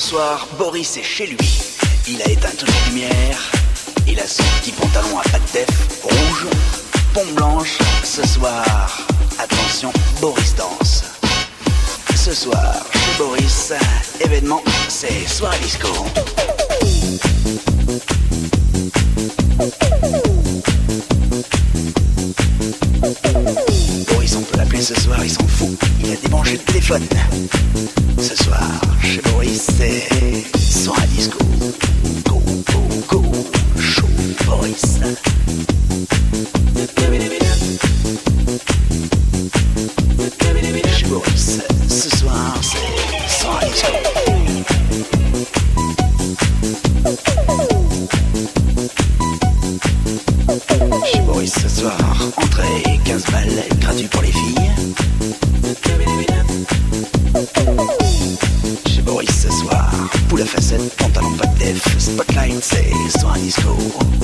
Ce soir, Boris est chez lui. Il a éteint toutes les lumières. Il a son petit pantalon à pattes def rouge, pompe blanche. Ce soir, attention, Boris danse. Ce soir, chez Boris, événement, c'est soirée disco. Boris, on peut l'appeler ce soir, il s'en fout. Il a débranché le téléphone. Ce soir, c'est. Go, go, go, chaud, Boris. Chez Boris, ce soir, c'est soirée disco. C'est soir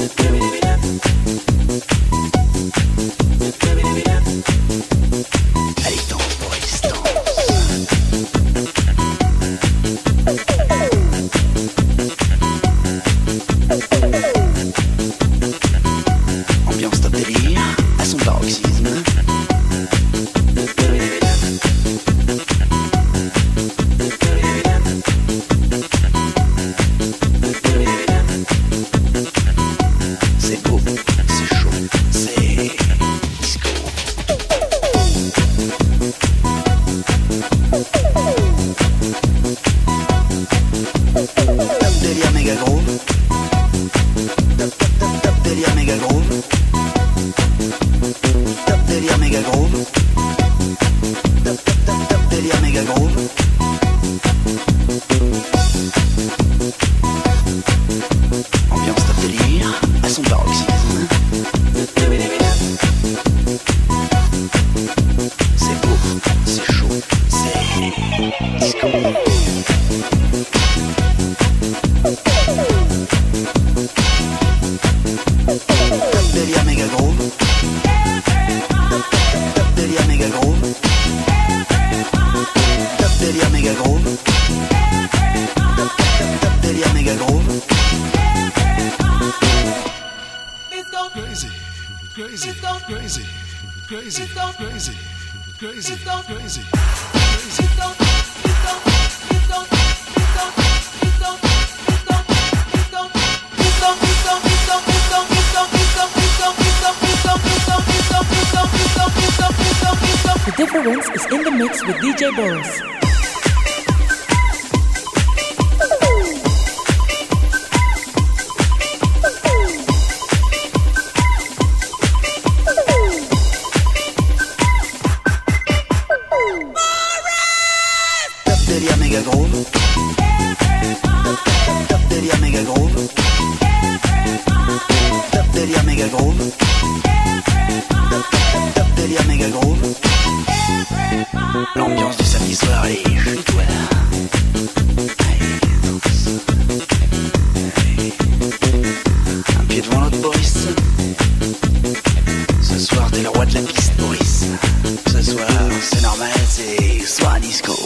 méga groove. Top, top, top, top délire méga groove. Top délire méga groove. Top, top, top, top délire méga groove. Ambiance top délire, à son paroxysme. C'est beau, c'est chaud, c'est disco. Délire méga groove. Top, top, top, top délire méga groove. crazy, crazy, crazy, crazy, crazy, crazy, crazy, crazy. The difference is in the mix with DJ Boris. méga groove. Top délire méga groove. Top délire méga groove. Top délire méga groove. L'ambiance du samedi soir est chez toi. Un pied devant l'autre, Boris. Ce soir, t'es le roi de la piste, Boris. Ce soir, c'est normal, c'est soir disco.